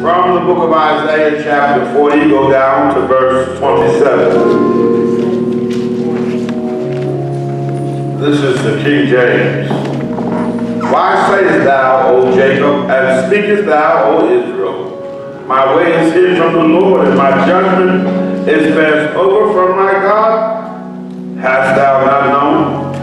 From the book of Isaiah, chapter 40, go down to verse 27. This is the King James. Why sayest thou, O Jacob, and speakest thou, O Israel? My way is hid from the Lord, and my judgment is passed over from my God. Hast thou not known?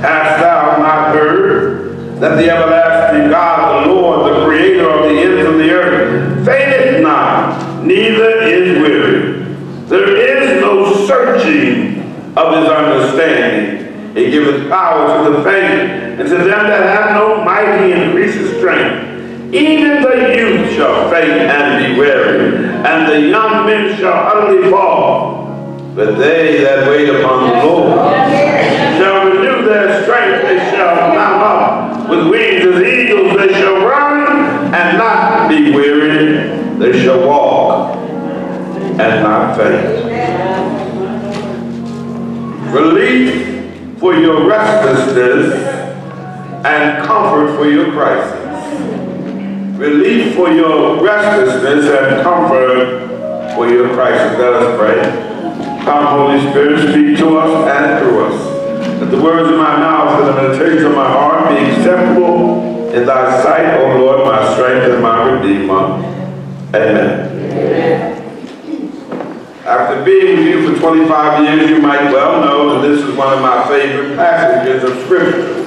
Hast thou not heard that the everlasting God, the Lord, the creator of the ends of the earth, fainteth not, neither is weary. There is no searching of his understanding. He giveth power to the faint, and to them that have no might he increases strength. Even the youth shall faint and be weary, and the young men shall utterly fall. But they that wait upon the Lord shall renew their strength. They shall mount up with wings and not faint. Relief for your restlessness and comfort for your crisis. Relief for your restlessness and comfort for your crisis. Let us pray. Come, Holy Spirit, speak to us and through us. Let the words of my mouth and the meditations of my heart be acceptable in thy sight, O Lord, my strength and my redeemer. Amen. Amen. After being with you for 25 years, you might well know that this is one of my favorite passages of Scripture.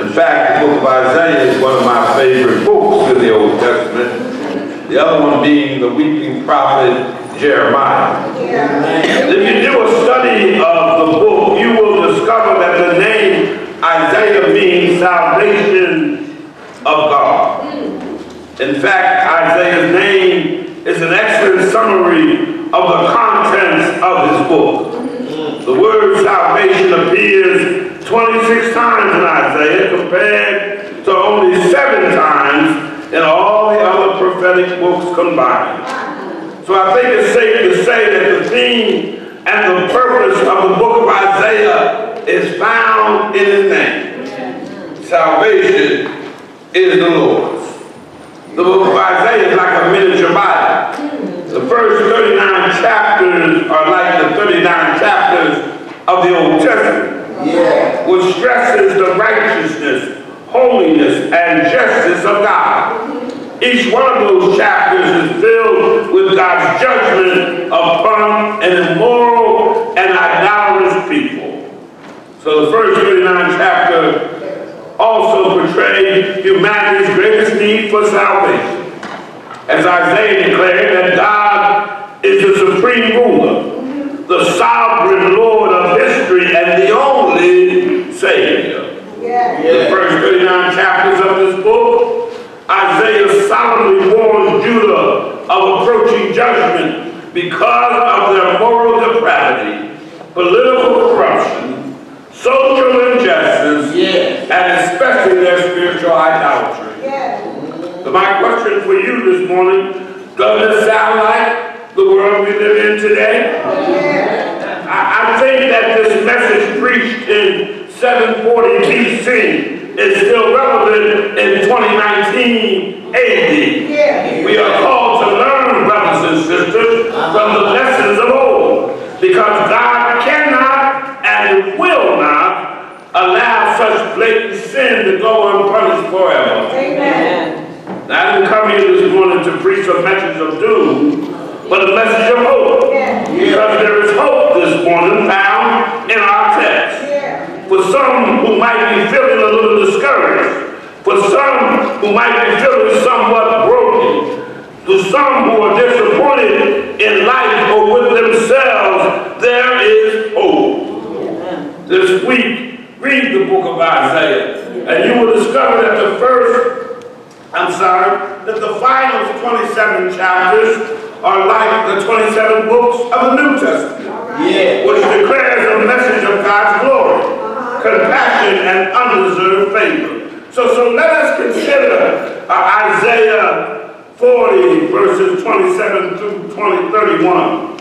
In fact, the book of Isaiah is one of my favorite books in the Old Testament. The other one being the weeping prophet Jeremiah. If you do a study of the book, you will discover that the name Isaiah means salvation of God. Hmm. In fact, Isaiah's name is an excellent summary of the contents of his book. The word salvation appears 26 times in Isaiah compared to only seven times in all the other prophetic books combined. So I think it's safe to say that the theme and the purpose of the book of Isaiah is found in his name. Salvation is the Lord's. The book of Isaiah is like a miniature Bible. The first 39 chapters are like the 39 chapters of the Old Testament, yeah. which stresses the righteousness, holiness, and justice of God. Each one of those chapters is filled with God's judgment upon an immoral and idolatrous people. So the first 39 chapter also portrays humanity's greatest need for salvation. As Isaiah declared that God is the supreme ruler, the sovereign Lord of history, and the only Savior. Yeah. The first 39 chapters of this book Isaiah solemnly warns Judah of approaching judgment because of their moral depravity, political corruption, social injustice, yes. and especially their spiritual idolatry. Yes. So my question for you this morning, does it sound like the world we live in today? Yes. I, I think that this message preached in 740 BC is still relevant in 2019 AD. Yeah. We are called to learn, brothers and sisters, from the lessons of old. Because God cannot and will not allow such blatant sin to go unpunished forever. I didn't come here this morning to preach a message of doom, but a message of hope. Yeah. Because there is hope this morning found in our text. For some who might be feeling a little discouraged. For some who might be feeling somewhat broken. To some who are disappointed in life or with themselves, there is hope. This week, read the book of Isaiah, and you will discover that the first, I'm sorry, that the final 27 chapters are like the 27 books of the New Testament, yeah. which declares a message of God's glory compassion, and undeserved favor. So, so let us consider uh, Isaiah 40, verses 27 through 20, 31.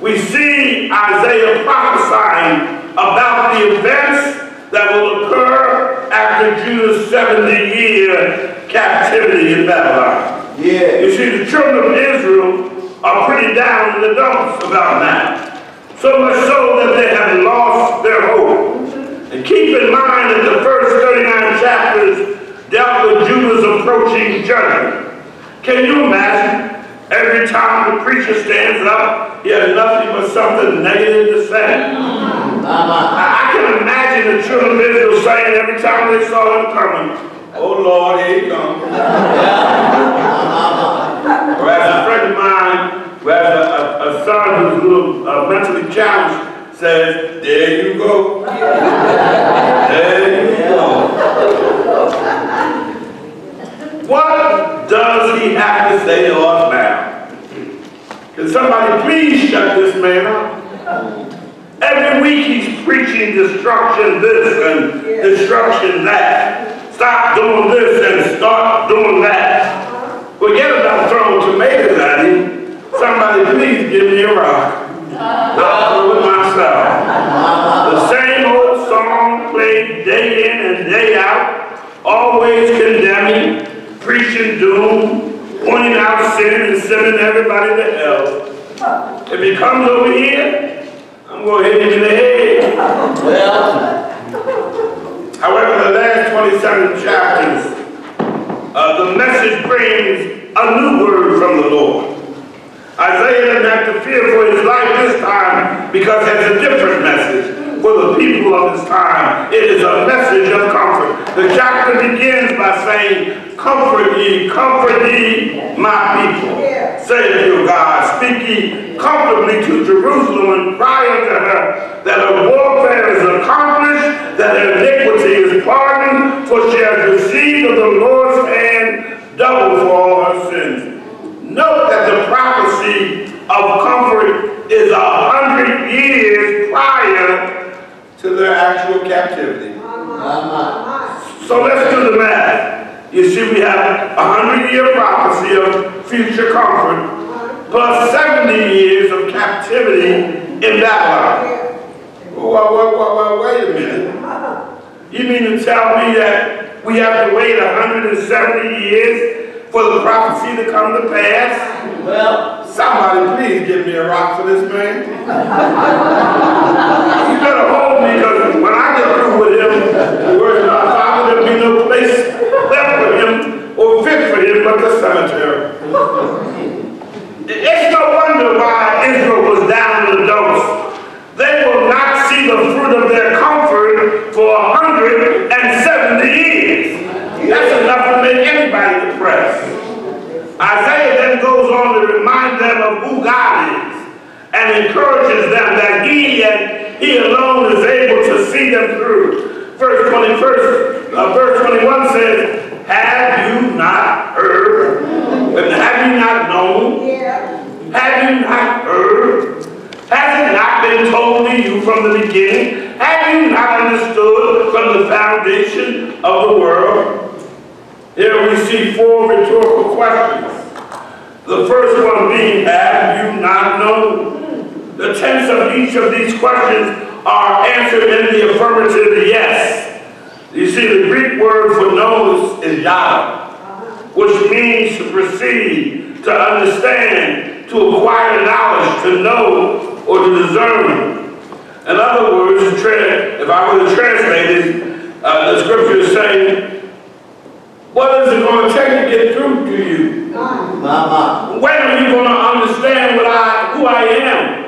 We see Isaiah prophesying about the events that will occur after Judah's 70-year captivity in Babylon. Yeah. You see, the children of Israel are pretty down in the dumps about now. So much so that they have lost their hope. And keep in mind that the first 39 chapters dealt with Judah's approaching judgment. Can you imagine? Every time the preacher stands up, he has nothing but something negative to say. I, can imagine the children of Israel saying every time they saw him coming, Oh Lord, here he comes. or as a friend of mine who has a, a, son who's a little uh, mentally challenged says, there you go. there you go. What does he have to say to us? Somebody please shut this man up? Every week he's preaching destruction this and destruction that. Stop doing this and start doing that. Forget about throwing tomatoes at him. Somebody please give me a rock. Do it myself. The same old song played day in and day out, always condemning, preaching doom, pointing out sin and sending everybody to hell. If he comes over here, I'm going to hit him in the head. Well. However, the last 27 chapters, uh, the message brings a new word from the Lord. Isaiah didn't have to fear for his life this time because it has a different message for the people of his time. It is a message of comfort. The chapter begins by saying, Comfort ye, comfort ye, my people. Say you, God, speak ye comfortably to Jerusalem and cry unto her that her warfare is accomplished, that her iniquity is pardoned, for she has received of the Lord's hand double for all her sins. Note that the prophecy of comfort is a hundred years prior to their actual captivity. So let's do the math. You see, we have a hundred year prophecy of future comfort plus 70 years of captivity in Babylon. Well, well, well, well, wait a minute. You mean to tell me that we have to wait 170 years for the prophecy to come to pass? Well, somebody please give me a rock for this man. you better hold me because when I get through with him, the my father, there'll be no place left for him or fit for him but the cemetery. It's no wonder why Israel was down in the dumps. They will not see the fruit of their comfort for 170 years. That's enough to make anybody depressed. Isaiah then goes on to remind them of who God is and encourages them that he and he alone is able to see them through. Verse 21, uh, verse 21 says, Have you not heard? And have you not known? Have you not heard? Has it not been told to you from the beginning? Have you not understood from the foundation of the world? Here we see four rhetorical questions. The first one being, have you not known? The tense of each of these questions are answered in the affirmative yes. You see, the Greek word for knows is yada, which means to perceive, to understand, to acquire knowledge, to know, or to discern. In other words, if I were to translate it, uh, the scripture is saying, what is it going to take to get through to you? Mama. When are you going to understand what I, who I am?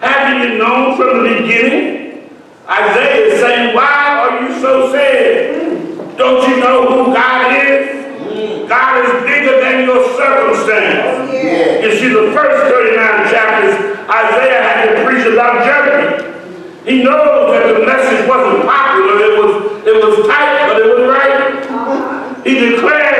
Haven't you known from the beginning? Isaiah is saying, why are you so sad? Don't you know who God is? God is bigger than your circumstance. You see, the first 39 chapters, Isaiah had to preach about judgment. He knows that the message wasn't popular. It was, it was tight, but it was right. Uh-huh. He declares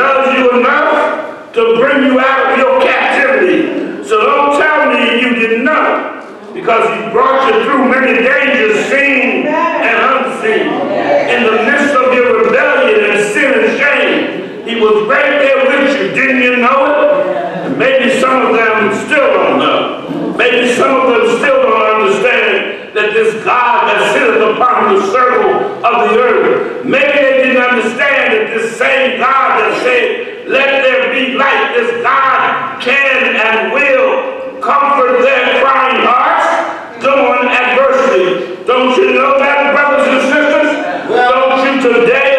loves you enough to bring you out of your captivity. So don't tell me you didn't know, because he brought you through many dangers, seen and unseen. In the midst of your rebellion and sin and shame, he was right there with you. Didn't you know it? And maybe some of them still don't know. Maybe some of them still don't understand that this God that sitteth upon the circle of the earth, maybe understand that this same God that said, let there be light, this God can and will comfort their crying hearts during adversity. Don't you know that, brothers and sisters? Don't you today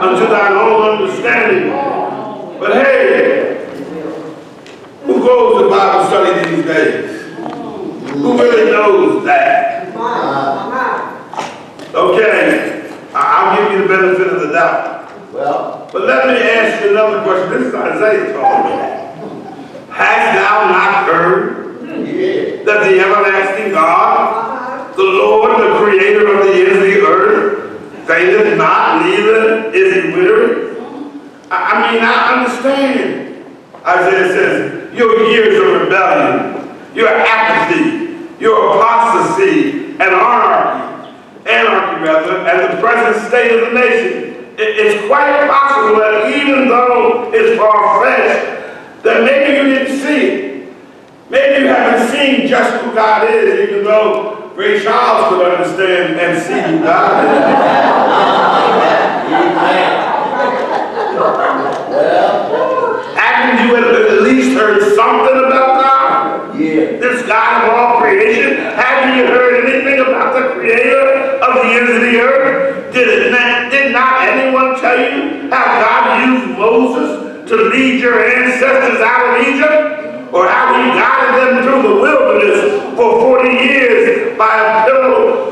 unto thine own understanding. But hey, who goes to Bible study these days? Who really knows that? Okay, I'll give you the benefit of the doubt. Well, But let me ask you another question. This is Isaiah talking. Hast thou not heard that the everlasting God, the Lord, the creator of the ends of the earth, they did not, neither is he weary. I mean, I understand. Isaiah says, your years of rebellion, your apathy, your apostasy, and anarchy, anarchy rather, and the present state of the nation. It's quite possible that even though it's far-fetched, that maybe you didn't see it. Maybe you haven't seen just who God is, even though Great Charles could understand and see you God. haven't you at least heard something about God? Yeah. This God of all creation? Haven't you heard anything about the creator of the ends of the earth? Did, not, did not anyone tell you how God used Moses to lead your ancestors out of Egypt? Or how he guided them through the wilderness for 40 years by a pillow.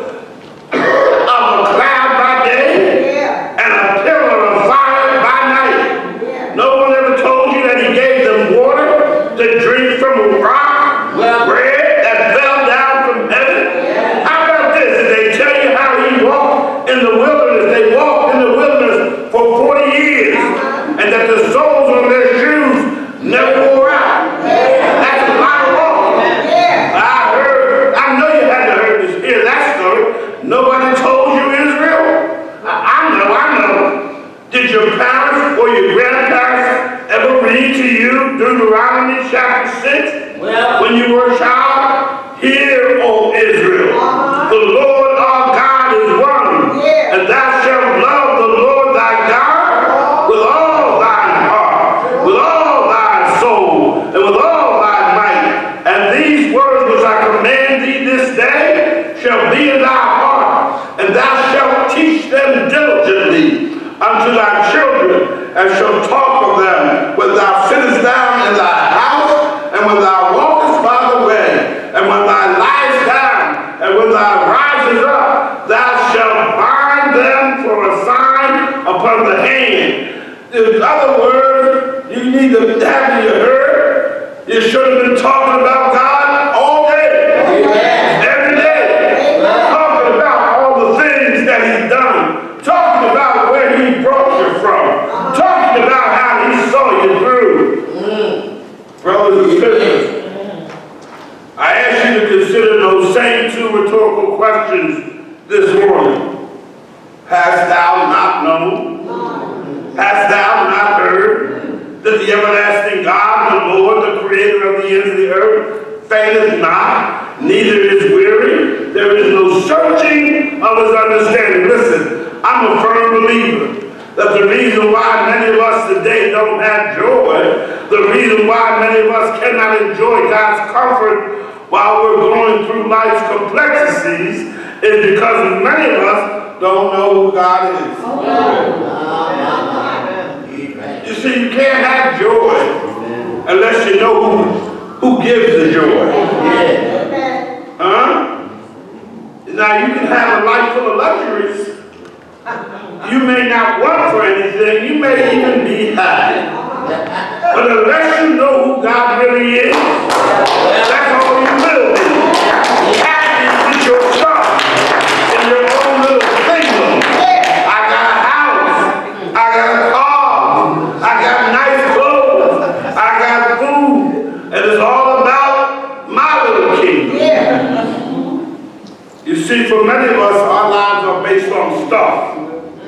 see, for many of us, our lives are based on stuff.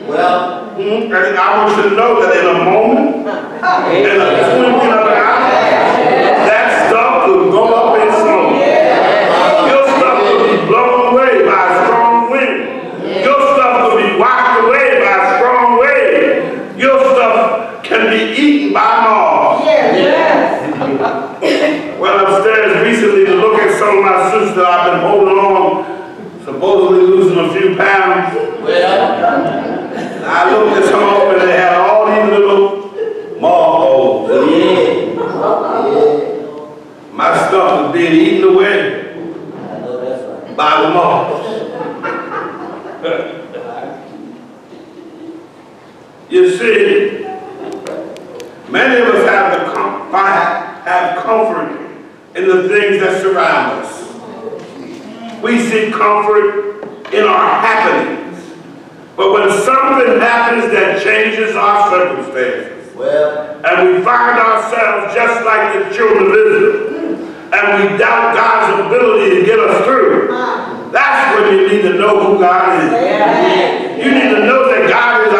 Well, mm -hmm. and I want you to know that in a moment, in a twinkling of Well, I looked at some of them and they had all these little marbles. Yeah. Yeah. My stuff was being eaten away right. by the marbles. you see, many of us have the find have comfort in the things that surround us. We seek comfort in our happenings. But when something happens that changes our circumstances, well. and we find ourselves just like the children of Israel, and we doubt God's ability to get us through, uh-huh. that's when you need to know who God is. Yeah. You need to know that God is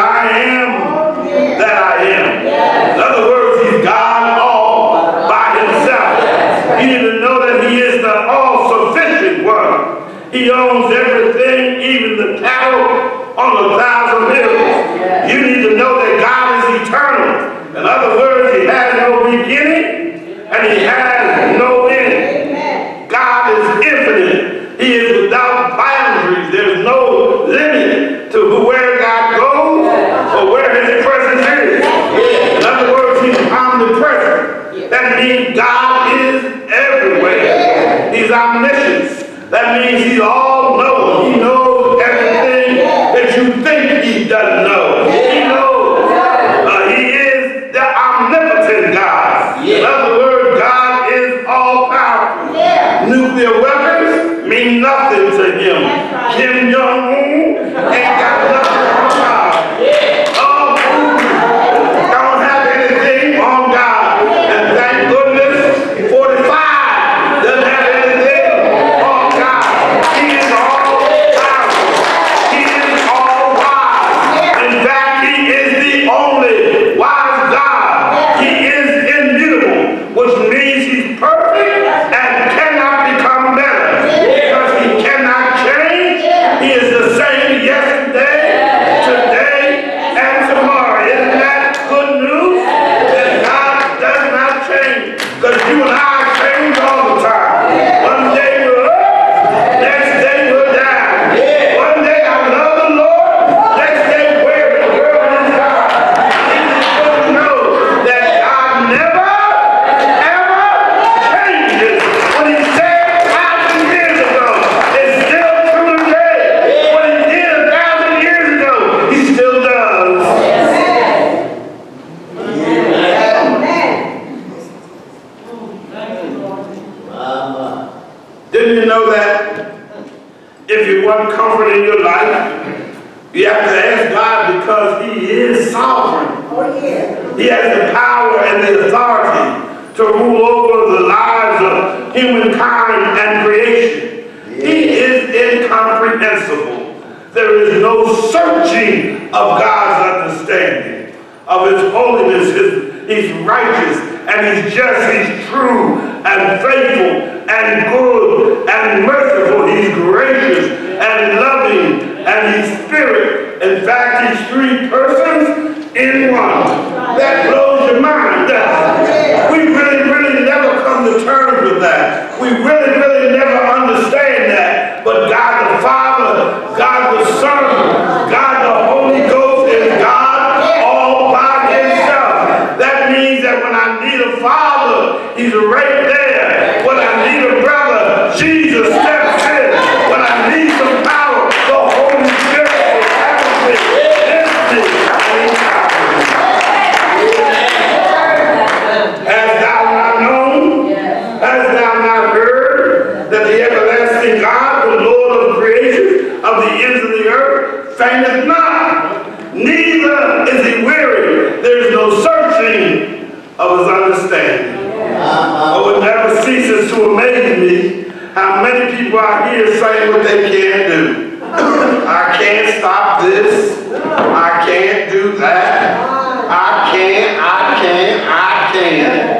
they can't do. I can't stop this. I can't do that. I can't, I can't, I can't.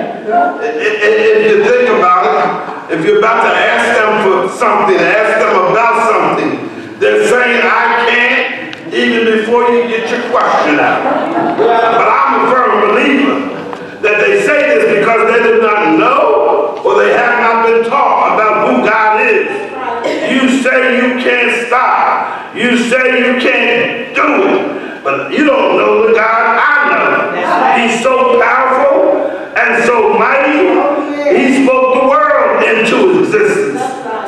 If you think about it, if you're about to ask them for something, ask them about something, they're saying, I can't, even before you get your question out. But I'm a firm believer that they say this because they do not know or they have not been taught about who God is. You say you can't stop. You say you can't do it. But you don't know the God I know. He's so powerful and so mighty. He spoke the world into existence.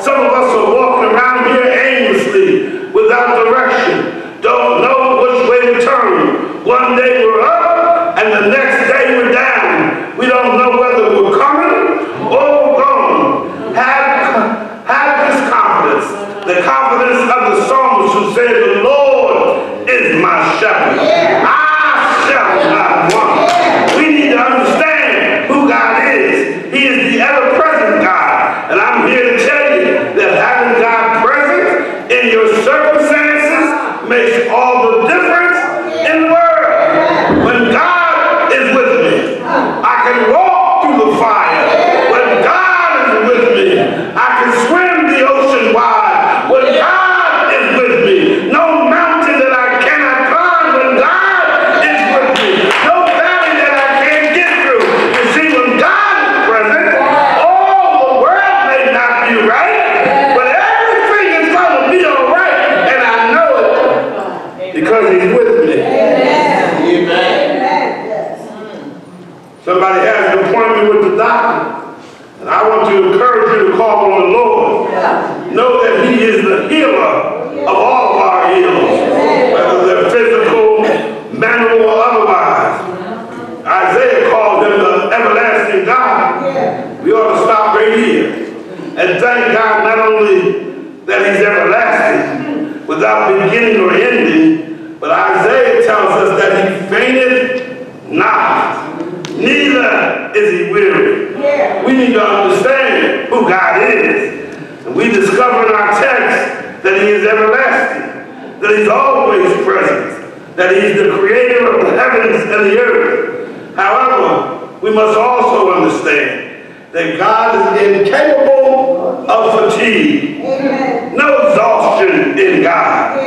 Some of us are walking around here aimlessly without direction. Don't know which way to turn. One day we're up and the next day we're down. We don't know whether we're coming or we're going. Have, have this confidence, the confidence of the psalmist who said, the Lord is my shepherd. I shall not want. We need to understand who God is. He is the ever-present God. And I'm here to tell you that having God present in your circumstances makes all the difference in the world. When God is with me, I can walk through the fire. When God is with me, I can swim the ocean wide. When God is with me, no mountain that I cannot climb. When God is with me, no valley that I can't get through. You see, when God is present, all the world may not be right, but everything is going to be all right, and I know it because He's with me. Somebody has an appointment with the doctor, and I want to encourage you to call on the Lord. Know that He is the healer of all of our ills, whether they're physical, mental, or otherwise. Isaiah called him the everlasting God. We ought to stop right here and thank God not only that He's everlasting, without beginning or ending, but Isaiah tells us that He fainted not neither is he weary. We need to understand who God is. And we discover in our text that he is everlasting, that he's always present, that he's the creator of the heavens and the earth. However, we must also understand that God is incapable of fatigue. No exhaustion in God.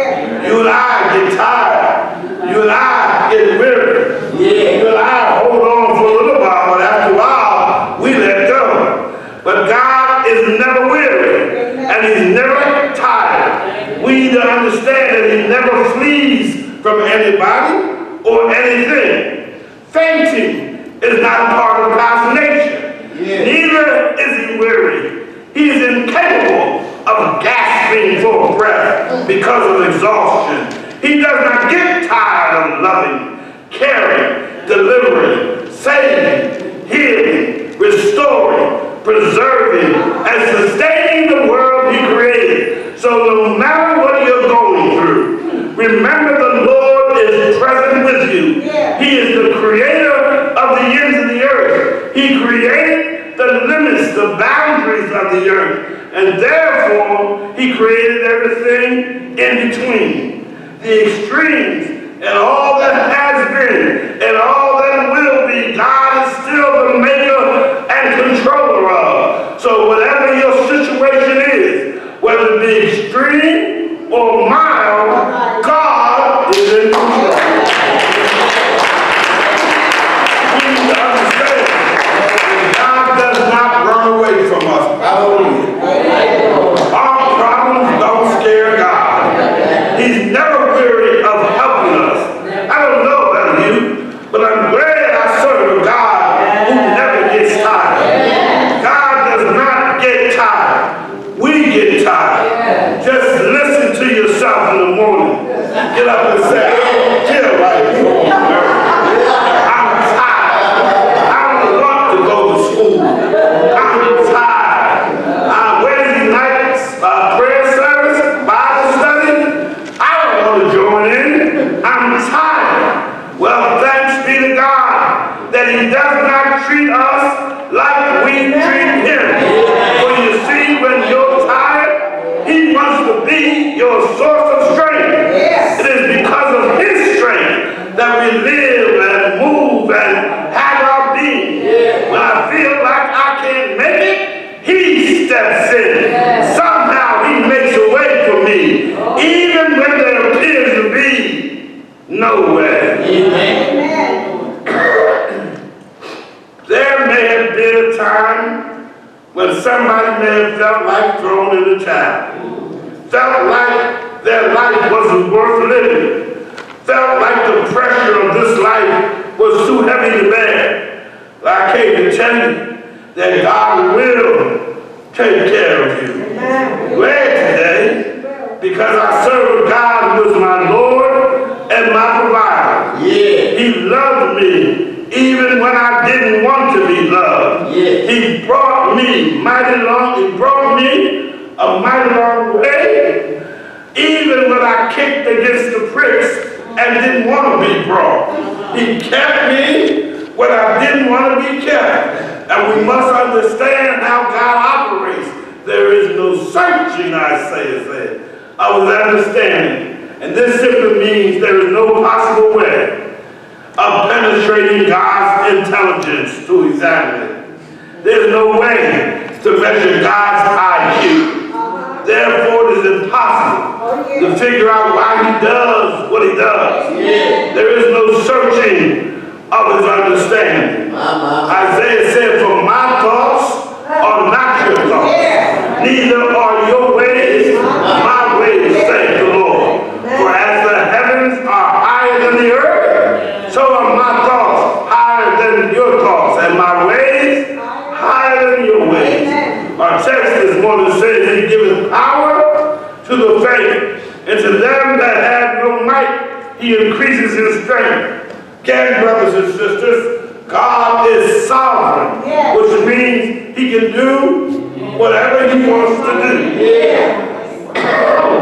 You and I get tired. You and I get weary. You and I hold on for a little while, but after a while, we let go. But God is never weary, and he's never tired. We need to understand that he never flees from anybody or anything. Fainting is not a part of God's nature. Neither is he weary. He is incapable of gasping for breath because of exhaustion. He does not get tired of loving, caring, delivering, saving, healing, restoring, preserving, and sustaining the world he created. So no matter what you're going through, remember the Lord is present with you. He is the creator of the ends of the earth. He created the limits, the boundaries of the earth. And therefore, he created everything in between. The extremes and all that has been and all that will be, God is still the maker and controller of. So whatever your situation is, whether it be extreme or mild, God is in control. Please understand, God does not run away from us. Hallelujah. Our problems don't scare God. He's never weary of helping us. I don't know about you, but I'm glad I serve a God who never gets tired. God does not get tired. We get tired. Just listen to yourself in the morning. Get up and say, I don't feel like it. I'm tired. I don't want to go to school. I'm tired. Uh, Wednesday nights, uh, prayer service, Bible study, I don't want to join in. I'm tired. Well, thanks be to God that He does not treat us like we treat Him. For you see, when you're tired, He wants to be your source of strength. Yes. It is because of His strength that we live and move and have our being. When I feel like I can't make it, Steps. Somehow He makes a way for me, even when there appears to be no way. Amen. There may have been a time when somebody may have felt like thrown in the towel. Felt like their life wasn't worth living. Felt like the pressure of this life was too heavy to bear. But I came to tell you that God will take care of you. Glad today because I serve God who is my Lord and my provider. Yeah. He loved me even when I didn't want to be loved. Yes. He brought me mighty long, he brought me a mighty long way, even when I kicked against the pricks and didn't want to be brought. He kept me when I didn't want to be kept. And we must understand how God operates. There is no searching, Isaiah said, of his understanding. And this simply means there is no possible way of penetrating God's intelligence to examine it. There's no way to measure God's IQ. Therefore, it is impossible to figure out why he does what he does. There is no searching of his understanding. Isaiah said, For my thoughts are not your thoughts, neither are your ways my ways, saith the Lord. For as the heavens are higher than the earth, so are my thoughts higher than your thoughts, and my ways higher than your ways. Our text this morning says he giveth power to the faint, and to them that have no might, he increases his strength. Again, brothers and sisters, God is sovereign, Yes. which means he can do whatever he wants to do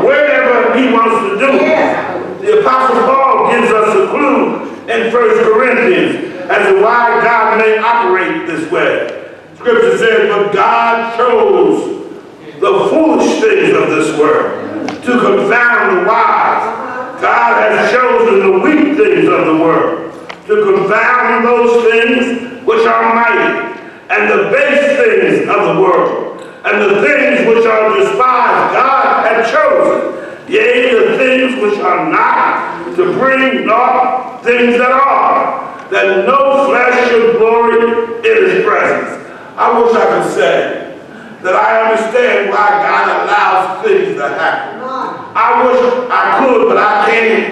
wherever he wants to do. The Apostle Paul gives us a clue in 1 Corinthians as to why God may operate this way. Scripture says, but God chose the foolish things of this world to confound the wise. God has chosen the weak things of the world to confound those things which are mighty and the base things of the world and the things which are despised God had chosen, yea, the things which are not, to bring not things that are, that no flesh should glory in his presence. I wish I could say that I understand why God allows things to happen. I wish I could, but I can't.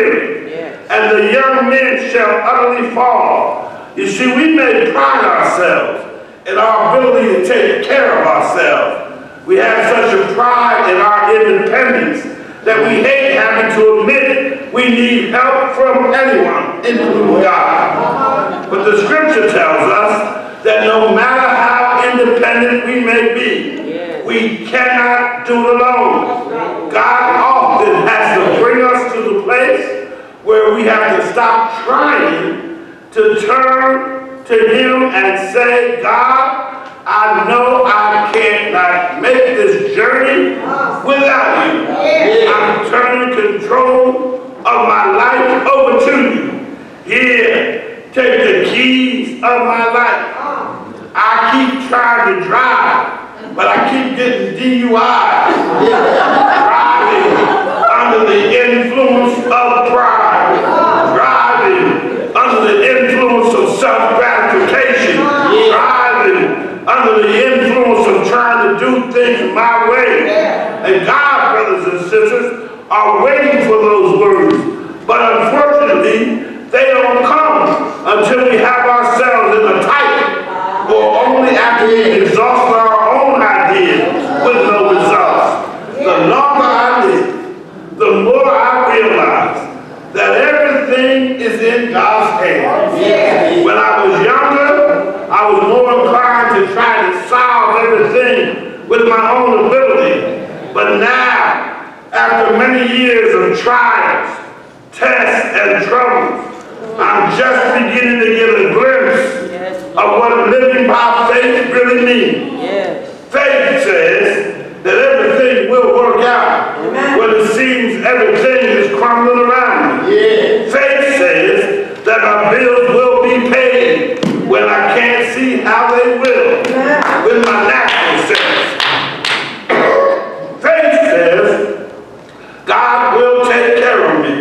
Weary, and the young men shall utterly fall. You see, we may pride ourselves in our ability to take care of ourselves. We have such a pride in our independence that we hate having to admit we need help from anyone, including God. But the scripture tells us that no matter how independent we may be, we cannot do it alone. God often has to bring us to the place where we have to stop trying to turn to Him and say, God, I know I cannot make this journey without you. I'm turning control of my life over to you. Here, take the keys of my life. Ah. I keep trying to drive, but I keep getting DUI. Driving under the influence of pride. Driving under the influence of self-gratification. Driving under the influence of trying to my way. And God, brothers and sisters, are waiting for those words. But unfortunately, they don't come until we have ourselves in a tight or only after we exhaust our own ideas with no results. The longer I live, the more I realize that everything is in God's hands. When I was younger, I was more inclined to try to solve everything with my own ability. But now, after many years of trials, tests, and troubles, I'm just beginning to get a glimpse of what living by faith really means. Faith says that everything will work out when it seems everything is crumbling around me. Faith says that my bills will be paid when I can't see how they will with my natural sense. Faith says God will take care of me.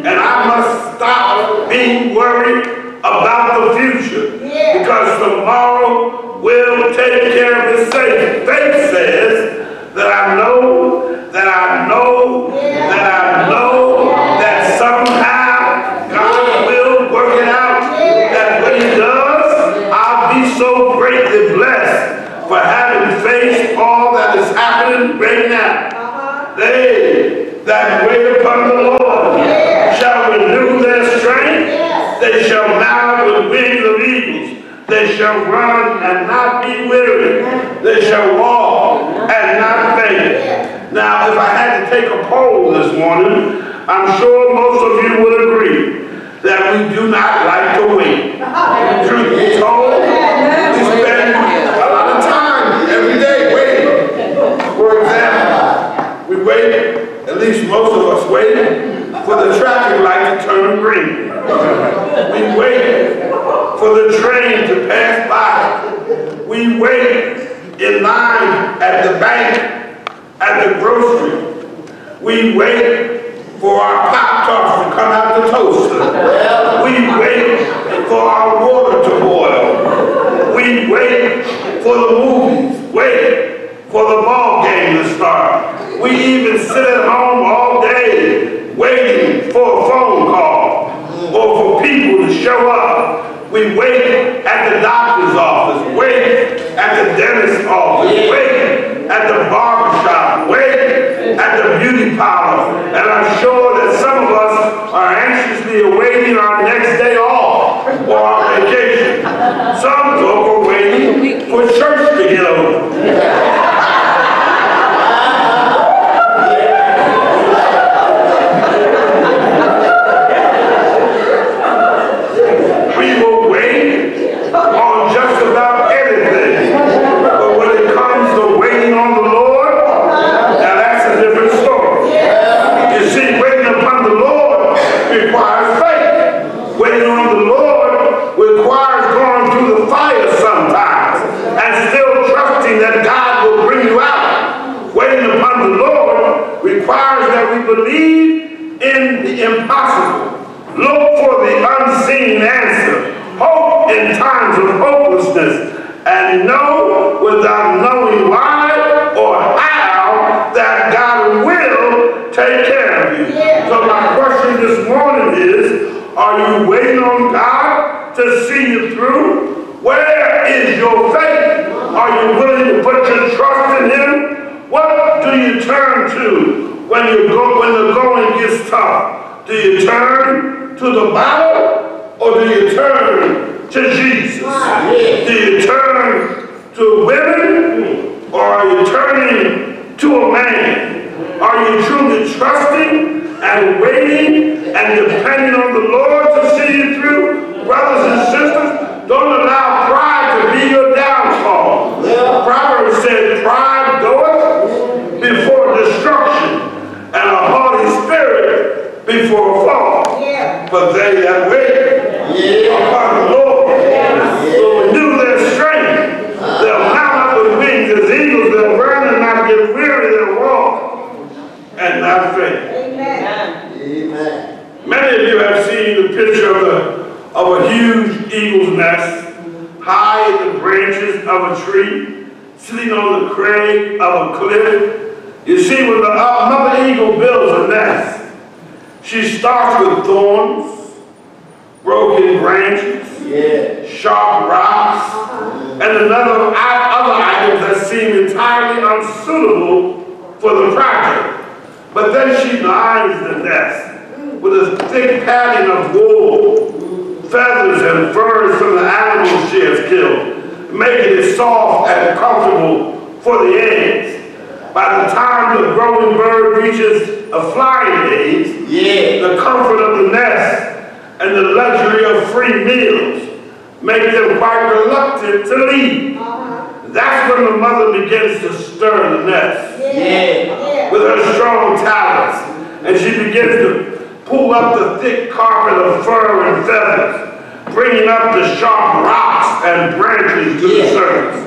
And I must stop being worried about the future. Because tomorrow will take care of itself. Faith says that I know, that I know, that I know that somehow God will work it out. That when he does, I'll be so greatly blessed for having faced all that is happening right now. They that wait upon the Lord shall renew their strength. They shall mount with wings of eagles. They shall run and not be weary. They shall walk and not faint. Now, if I had to take a poll this morning, I'm sure most of you would agree that we do not like to wait. Truth be told, we spend a lot of time every day waiting. For example, we wait, at least most of us wait, for the traffic light to turn green. We wait for the train to pass by. We wait in line at the bank, at the grocery. We wait for our pop tarts to come out the toaster. We wait for our water to boil. We wait for the movies. Wait for the ball game to start. We even sit at home all day waiting for a phone call or for people to show up. We wait at the doctor's office, wait at the dentist's office, wait at the barber shop, wait at And I'm sure that some of us are anxiously awaiting our next day off or our vacation. Some folk are waiting for church to get over. Bringing up the sharp rocks and branches to the surface.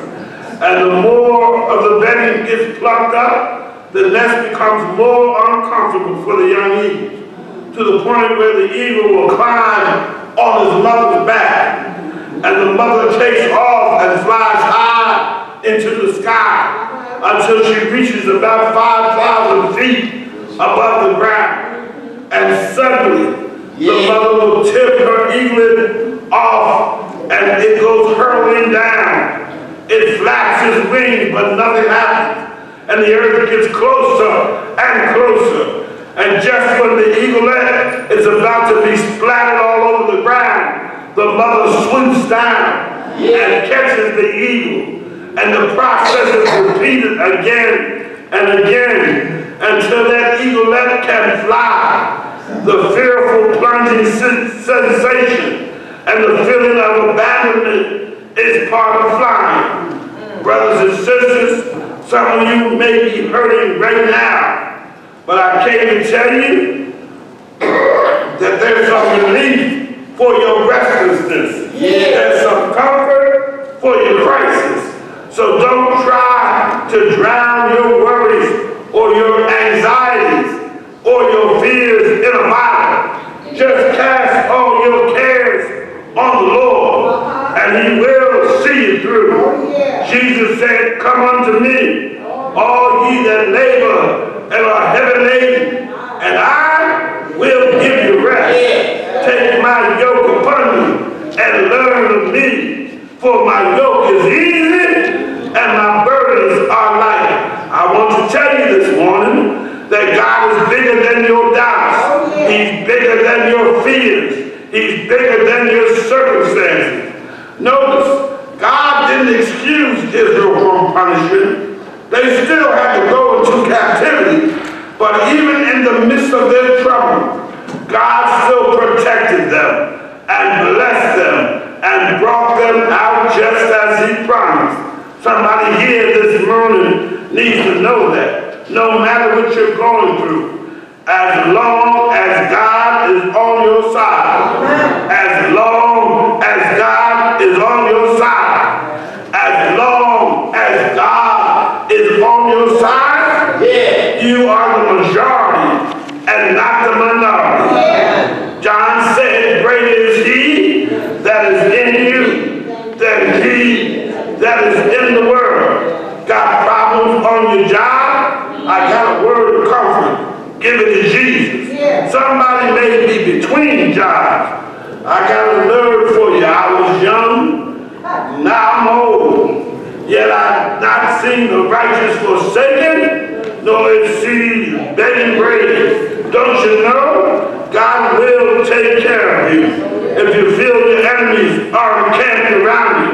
And the more of the bedding gets plucked up, the nest becomes more uncomfortable for the young eagle, to the point where the eagle will climb on his mother's back, and the mother takes off and flies high into the sky until she reaches about 5,000 feet above the ground. And suddenly, the mother will tip her eaglet off and it goes hurling down. It flaps its wings, but nothing happens. And the earth gets closer and closer. And just when the eaglet is about to be splattered all over the ground, the mother swoops down and catches the eagle. And the process is repeated again and again until that eaglet can fly. The fearful plunging sensation and the feeling of abandonment is part of flying. Brothers and sisters, some of you may be hurting right now, but I came to tell you that there's some relief for your restlessness. Yeah. There's some comfort for your crisis. So don't try to drown your worries or your anxieties or your fears in a bottle. Just cast all your cares on the Lord uh-huh. and he will see you through. Oh, yeah. Jesus said, come unto me, all ye that labor and are heavy laden, and I will give you rest. Take my yoke upon you and learn of me, for my yoke is easy and my burdens are light. I want to tell you this morning that God is bigger than your doubts. Oh, He's bigger than your fears. He's bigger than your circumstances. Notice, God didn't excuse Israel from punishment. They still had to go into captivity. But even in the midst of their trouble, God still protected them and blessed them and brought them out just as he promised. Somebody here this morning needs to know that. No matter what you're going through, as long as God is on your side, as long as God is on your side, as long as God is on your side, Yeah. you are the majority give it to Jesus. Yeah. Somebody may be jobs. I got a word for you. I was young, now I'm old. Yet I've not seen the righteous forsaken, nor is seed begging bread. Don't you know? God will take care of you. If you feel your enemies are encamped around you.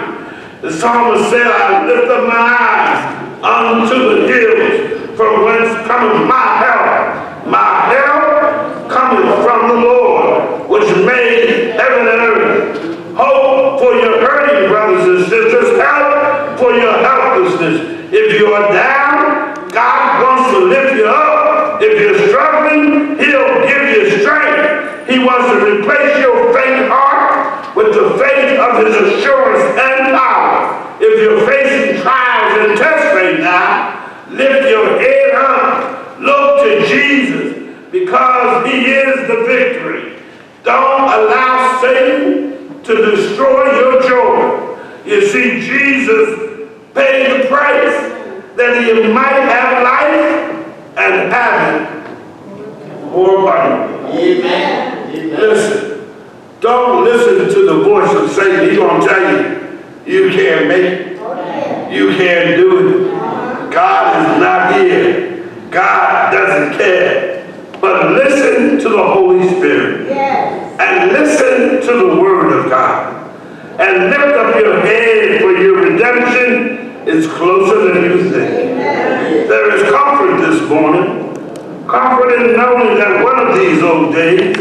The psalmist said, I lift up my eyes unto the hills, from whence cometh my help. My help cometh from the Lord, which made heaven and earth. Hope for your hurting, brothers and sisters. Help for your helplessness. If you are down, God wants to lift you up. If you're struggling, he'll give you strength. He wants to replace your faint heart with the faith of his assurance and power. If you're facing trials and tests right now, lift your head up. Look to Jesus because he is the victory. Don't allow Satan to destroy your joy. You see, Jesus paid the price that you might have life and have it more abundantly. Amen. Amen. Listen, don't listen to the voice of Satan. He's going to tell you, you can't make it. You can't do it. God is not here. God doesn't care. But listen to the Holy Spirit. Yes. And listen to the Word of God. And lift up your head for your redemption is closer than you think. There is comfort this morning. Comfort in knowing that one of these old days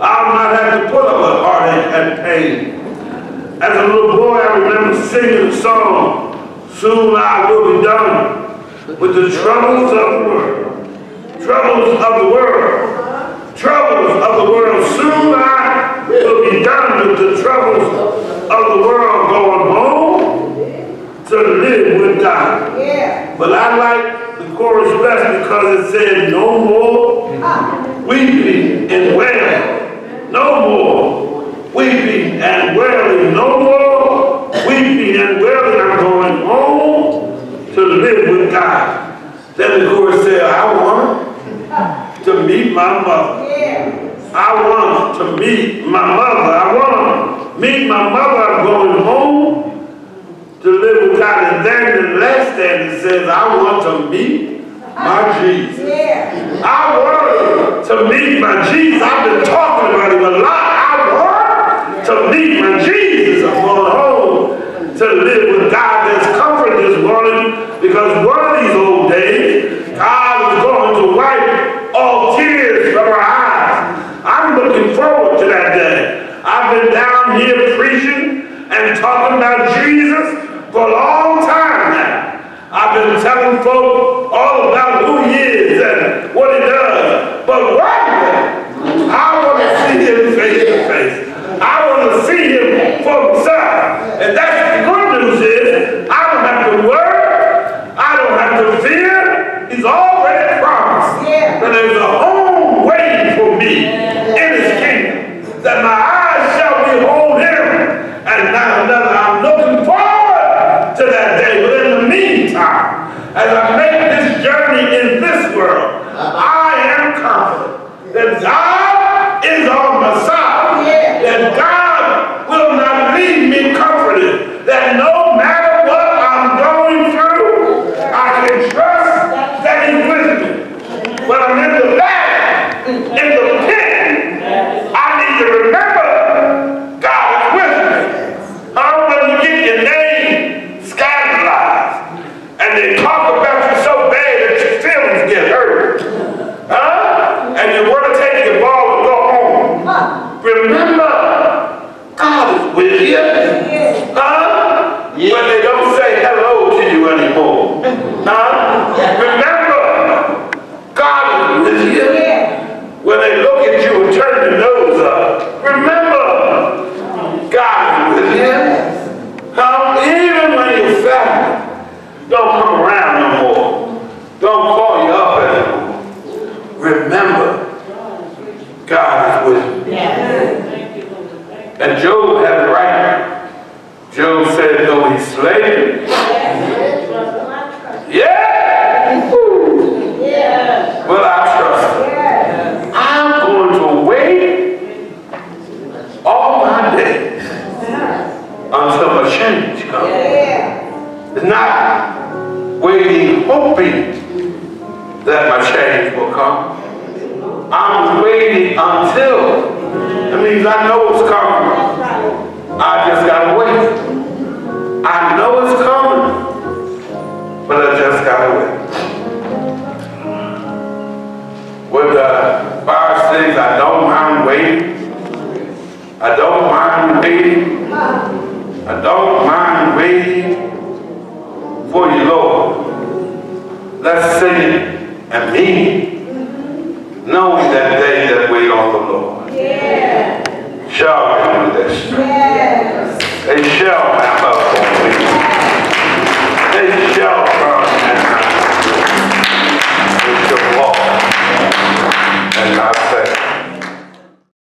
I'll not have to put up with heartache and pain. As a little boy, I remember singing a song, Soon I will be done with the troubles of the world troubles of the world. Troubles of the world. Soon I will be done with the troubles of the world going home to live with God. Yeah. But I like the chorus best because it said, no more weeping and wailing. No more weeping and wailing. No more weeping and wailing. I'm going home to live with God. Then the chorus said, I want to meet my mother. I want to meet my mother. I want to meet my mother. I'm going home to live with God. And then the last he says, I want to meet my Jesus. Yeah. I want to meet my Jesus. I've been talking about him a lot. I want to meet my Jesus. I'm going home to live with God. There's comfort this morning because one of these old days, God is going to wipe all tears from our eyes. I'm looking forward to that day. I've been down here preaching and talking about Jesus for a long time now. I've been